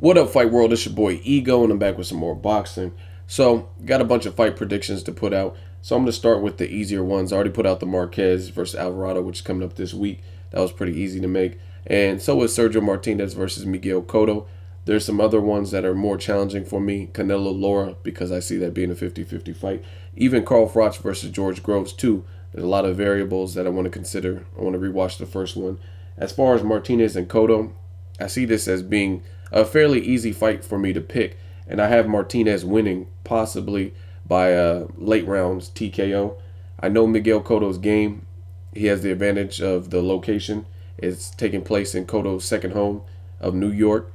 What up, Fight World? It's your boy Ego, and I'm back with some more boxing. So, got a bunch of fight predictions to put out. So, I'm going to start with the easier ones. I already put out the Marquez versus Alvarado, which is coming up this week. That was pretty easy to make. And so is Sergio Martinez versus Miguel Cotto. There's some other ones that are more challenging for me. Canelo Lara, because I see that being a 50 50 fight. Even Carl Froch versus George Groves, too. There's a lot of variables that I want to consider. I want to rewatch the first one. As far as Martinez and Cotto, I see this as being a fairly easy fight for me to pick, and I have Martinez winning possibly by a late rounds TKO. I know Miguel Cotto's game. He has the advantage of the location. It's taking place in Cotto's second home of New York.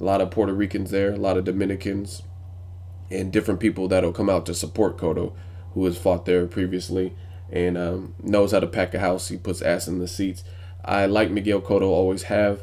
A lot of Puerto Ricans there, a lot of Dominicans, and different people that'll come out to support Cotto, who has fought there previously and um, knows how to pack a house. He puts ass in the seats. I like Miguel Cotto, always have.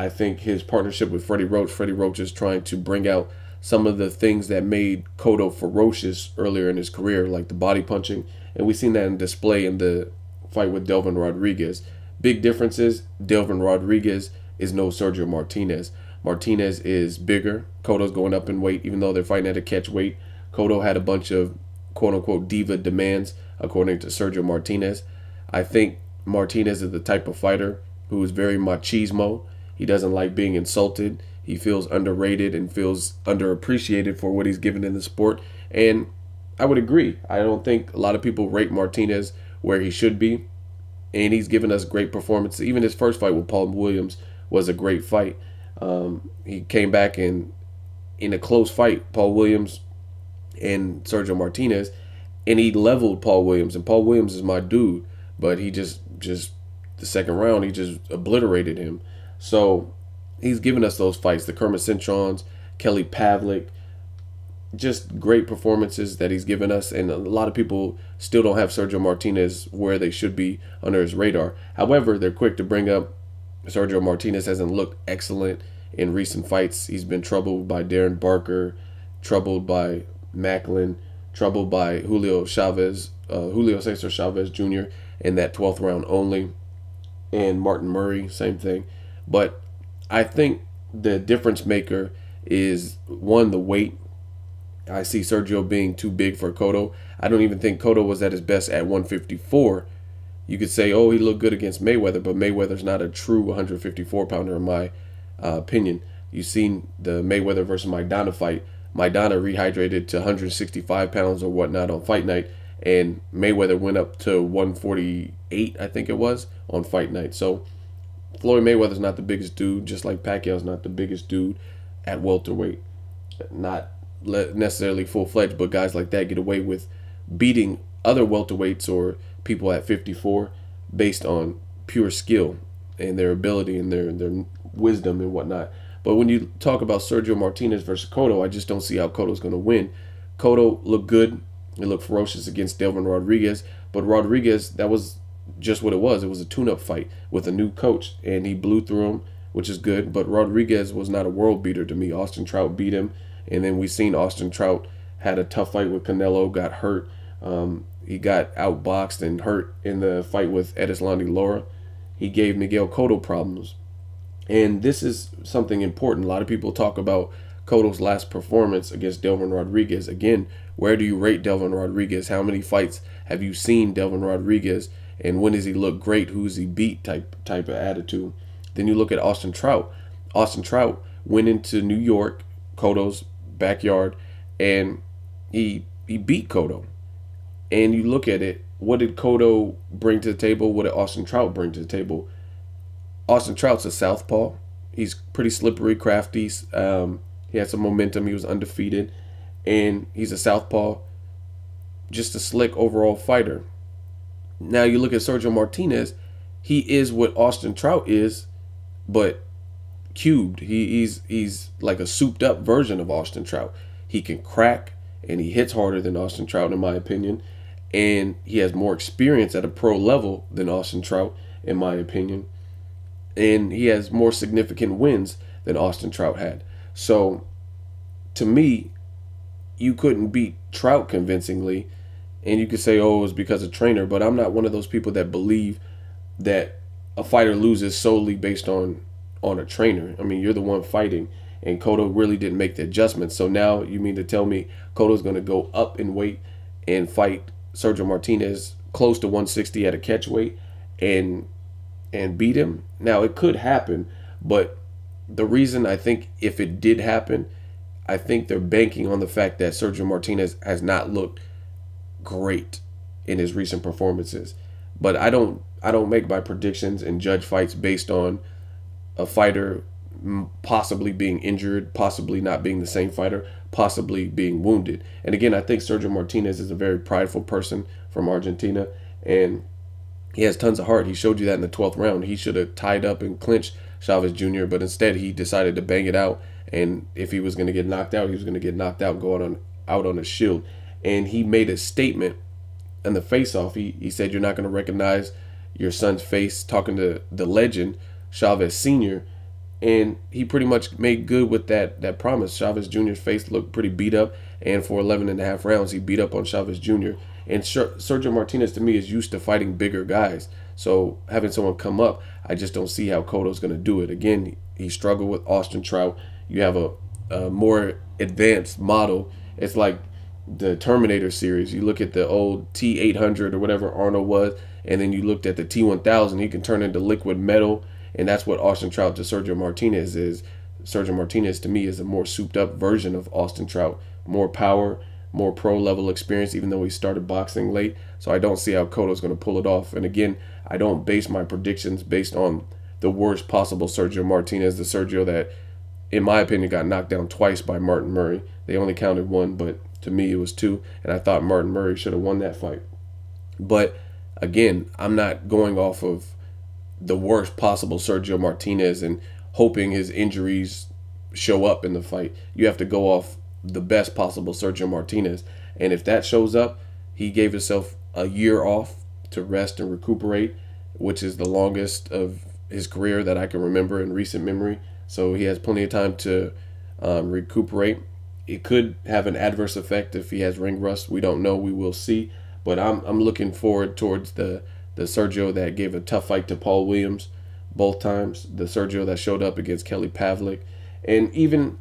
I think his partnership with Freddie Roach, Freddie Roach is trying to bring out some of the things that made Cotto ferocious earlier in his career, like the body punching. And we've seen that in display in the fight with Delvin Rodriguez. Big differences Delvin Rodriguez is no Sergio Martinez. Martinez is bigger. Cotto's going up in weight, even though they're fighting at a catch weight. Cotto had a bunch of quote unquote diva demands, according to Sergio Martinez. I think Martinez is the type of fighter who is very machismo. He doesn't like being insulted. He feels underrated and feels underappreciated for what he's given in the sport. And I would agree. I don't think a lot of people rate Martinez where he should be. And he's given us great performances. Even his first fight with Paul Williams was a great fight. Um, he came back and in a close fight, Paul Williams and Sergio Martinez, and he leveled Paul Williams. And Paul Williams is my dude, but he just just the second round he just obliterated him. So he's given us those fights. The Kermit Cintrons, Kelly Pavlik, just great performances that he's given us. And a lot of people still don't have Sergio Martinez where they should be under his radar. However, they're quick to bring up Sergio Martinez hasn't looked excellent in recent fights. He's been troubled by Darren Barker, troubled by Macklin, troubled by Julio Chavez, uh, Julio Cesar Chavez Jr. in that 12th round only, and Martin Murray, same thing. But I think the difference maker is one, the weight. I see Sergio being too big for Cotto. I don't even think Cotto was at his best at 154. You could say, oh, he looked good against Mayweather, but Mayweather's not a true 154 pounder, in my uh, opinion. You've seen the Mayweather versus Maidana fight. Maidana rehydrated to 165 pounds or whatnot on fight night, and Mayweather went up to 148, I think it was, on fight night. So Floyd Mayweather's not the biggest dude, just like Pacquiao's not the biggest dude at welterweight. Not necessarily full fledged, but guys like that get away with beating other welterweights or people at 54 based on pure skill and their ability and their their wisdom and whatnot. But when you talk about Sergio Martinez versus Cotto, I just don't see how Cotto's going to win. Cotto looked good. He looked ferocious against Delvin Rodriguez. But Rodriguez, that was just what it was. It was a tune-up fight with a new coach, and he blew through him, which is good. But Rodriguez was not a world beater to me. Austin Trout beat him, and then we seen Austin Trout had a tough fight with Canelo, got hurt. Um, he got outboxed and hurt in the fight with Erislandy Lara. He gave Miguel Cotto problems. And this is something important. A lot of people talk about Cotto's last performance against Delvin Rodriguez. Again, where do you rate Delvin Rodriguez? How many fights have you seen Delvin Rodriguez? And when does he look great? Who's he beat? Type type of attitude. Then you look at Austin Trout. Austin Trout went into New York, Cotto's backyard, and he he beat Cotto. And you look at it, what did Cotto bring to the table? What did Austin Trout bring to the table? Austin Trout's a southpaw. He's pretty slippery, crafty. Um, he had some momentum. He was undefeated, and he's a southpaw. Just a slick overall fighter. Now you look at Sergio Martinez. He is what Austin Trout is, but cubed. He, he's he's like a souped up version of Austin Trout. He can crack and he hits harder than Austin Trout, in my opinion. And he has more experience at a pro level than Austin Trout, in my opinion and he has more significant wins than Austin Trout had. So to me, you couldn't beat Trout convincingly. And you could say, oh, it was because of trainer, but I'm not one of those people that believe that a fighter loses solely based on on a trainer. I mean, you're the one fighting, and Cotto really didn't make the adjustment. So now you mean to tell me Cotto's going to go up in weight and fight Sergio Martinez close to 160 at a catch weight and and beat him? Now it could happen, but the reason I think if it did happen, I think they're banking on the fact that Sergio Martinez has not looked great in his recent performances. But I don't I don't make my predictions and judge fights based on a fighter possibly being injured, possibly not being the same fighter, possibly being wounded. And again, I think Sergio Martinez is a very prideful person from Argentina, and he has tons of heart. He showed you that in the 12th round. He should have tied up and clinched Chavez Jr., but instead he decided to bang it out. And if he was going to get knocked out, he was going to get knocked out, going on out on a shield. And he made a statement in the face-off. He he said, "You're not going to recognize your son's face." Talking to the legend Chavez Sr and he pretty much made good with that that promise. Chavez Jr.'s face looked pretty beat up, and for 11 and a half rounds, he beat up on Chavez Jr. And Sergio Martinez to me is used to fighting bigger guys, so having someone come up, I just don't see how Cotto's going to do it. Again, he struggled with Austin Trout. You have a, a more advanced model. It's like the Terminator series. You look at the old T800 or whatever Arnold was, and then you looked at the T1000. He can turn into liquid metal and that's what Austin Trout to Sergio Martinez is. Sergio Martinez to me is a more souped up version of Austin Trout, more power, more pro level experience, even though he started boxing late. So I don't see how Cotto's going to pull it off. And again, I don't base my predictions based on the worst possible Sergio Martinez, the Sergio that, in my opinion, got knocked down twice by Martin Murray. They only counted one, but to me it was two, and I thought Martin Murray should have won that fight. But again, I'm not going off of the worst possible Sergio Martinez and hoping his injuries show up in the fight. You have to go off the best possible Sergio Martinez. And if that shows up, he gave himself a year off to rest and recuperate, which is the longest of his career that I can remember in recent memory. So he has plenty of time to um, recuperate. It could have an adverse effect if he has ring rust. We don't know. We will see. But I'm, I'm looking forward towards the the Sergio that gave a tough fight to Paul Williams both times, the Sergio that showed up against Kelly Pavlik, and even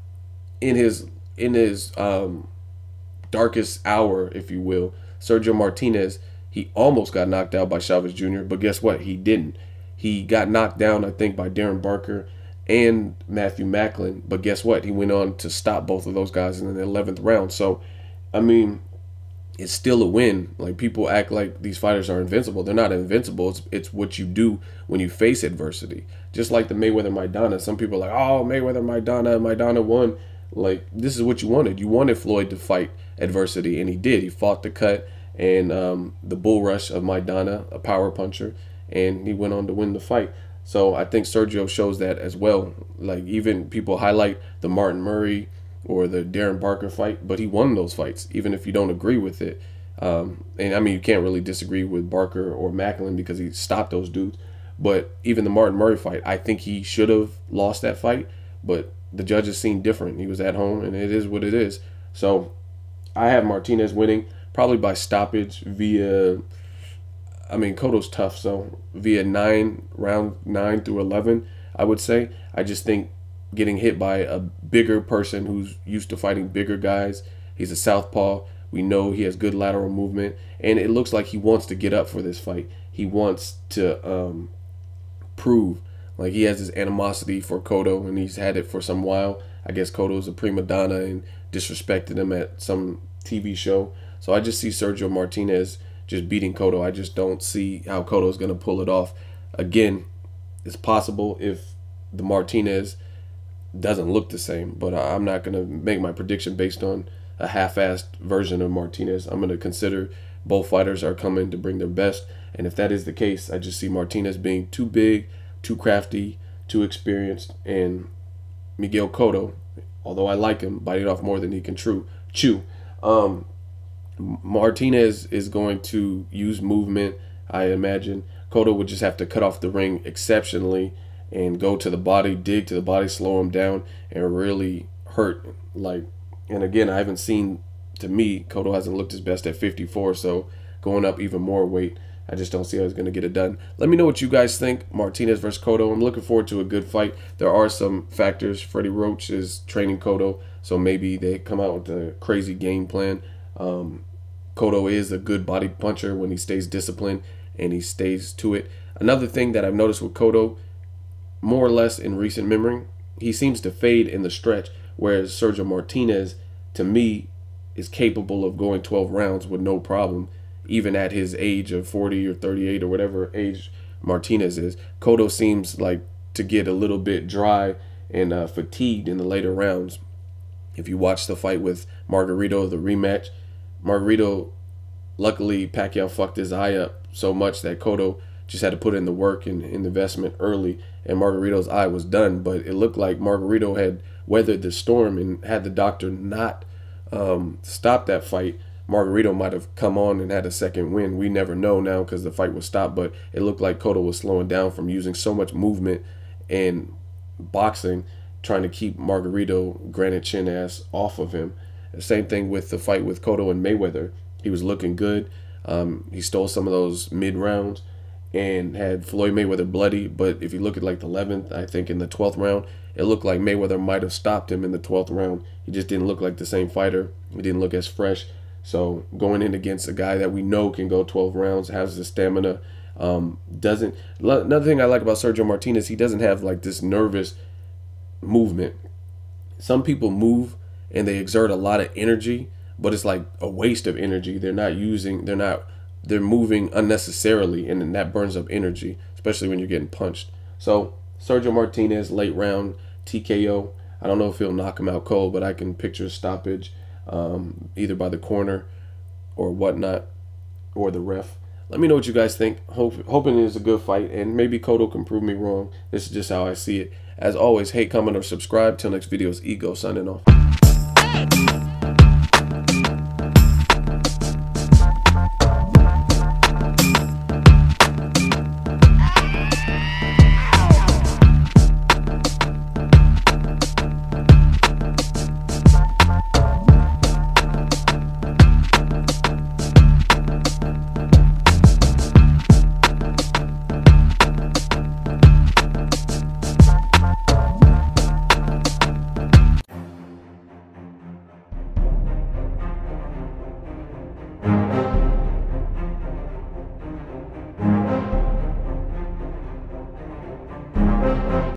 in his in his um, darkest hour, if you will, Sergio Martinez, he almost got knocked out by Chavez Jr., but guess what? He didn't. He got knocked down, I think, by Darren Barker and Matthew Macklin, but guess what? He went on to stop both of those guys in the 11th round. So, I mean, it's still a win. Like people act like these fighters are invincible. They're not invincible. It's, it's what you do when you face adversity. Just like the Mayweather Maidana. Some people are like, oh, Mayweather Maidana, Maidana won. Like this is what you wanted. You wanted Floyd to fight adversity, and he did. He fought the cut and um, the bull rush of Maidana, a power puncher, and he went on to win the fight. So I think Sergio shows that as well. Like even people highlight the Martin Murray or the Darren Barker fight, but he won those fights, even if you don't agree with it. Um, and I mean, you can't really disagree with Barker or Macklin because he stopped those dudes. But even the Martin Murray fight, I think he should have lost that fight, but the judges seemed different. He was at home, and it is what it is. So I have Martinez winning, probably by stoppage via. I mean, Cotto's tough, so via nine round nine through eleven, I would say. I just think getting hit by a bigger person who's used to fighting bigger guys. He's a southpaw. We know he has good lateral movement, and it looks like he wants to get up for this fight. He wants to um, prove like he has this animosity for Cotto, and he's had it for some while. I guess Cotto's a prima donna and disrespected him at some TV show. So I just see Sergio Martinez just beating Cotto. I just don't see how Cotto's going to pull it off. Again, it's possible if the Martinez doesn't look the same. But I'm not going to make my prediction based on a half-assed version of Martinez. I'm going to consider both fighters are coming to bring their best, and if that is the case, I just see Martinez being too big, too crafty, too experienced, and Miguel Cotto, although I like him, biting off more than he can. Chew. Um, Martinez is going to use movement. I imagine Cotto would just have to cut off the ring exceptionally and go to the body, dig to the body, slow him down, and really hurt. Like, and again, I haven't seen. To me, Cotto hasn't looked his best at 54, so going up even more weight, I just don't see how he's going to get it done. Let me know what you guys think. Martinez versus Cotto. I'm looking forward to a good fight. There are some factors. Freddie Roach is training Cotto, so maybe they come out with a crazy game plan. Um, Cotto is a good body puncher when he stays disciplined and he stays to it. Another thing that I've noticed with Cotto, more or less in recent memory, he seems to fade in the stretch, whereas Sergio Martinez, to me, is capable of going 12 rounds with no problem, even at his age of 40 or 38 or whatever age Martinez is. Cotto seems like to get a little bit dry and uh, fatigued in the later rounds. If you watch the fight with Margarito, the rematch, Margarito, luckily Pacquiao fucked his eye up so much that Cotto just had to put in the work and, investment early, and Margarito's eye was done. But it looked like Margarito had weathered the storm, and had the doctor not um, stopped that fight, Margarito might have come on and had a second win. We never know now because the fight was stopped, but it looked like Cotto was slowing down from using so much movement and boxing, trying to keep Margarito granite chin ass off of him. Same thing with the fight with Cotto and Mayweather. He was looking good. Um, he stole some of those mid rounds and had Floyd Mayweather bloody. But if you look at like the 11th, I think in the 12th round, it looked like Mayweather might have stopped him in the 12th round. He just didn't look like the same fighter. He didn't look as fresh. So going in against a guy that we know can go 12 rounds, has the stamina, um, doesn't. Another thing I like about Sergio Martinez, he doesn't have like this nervous movement. Some people move and they exert a lot of energy, but it's like a waste of energy. They're not using. They're not. They're moving unnecessarily, and then that burns up energy, especially when you're getting punched. So Sergio Martinez, late round TKO. I don't know if he'll knock him out cold, but I can picture a stoppage um, either by the corner or whatnot or the ref. Let me know what you guys think. Hope, hoping it's a good fight, and maybe Cotto can prove me wrong. This is just how I see it. As always, hate, comment, or subscribe. Till next video, is Ego signing off.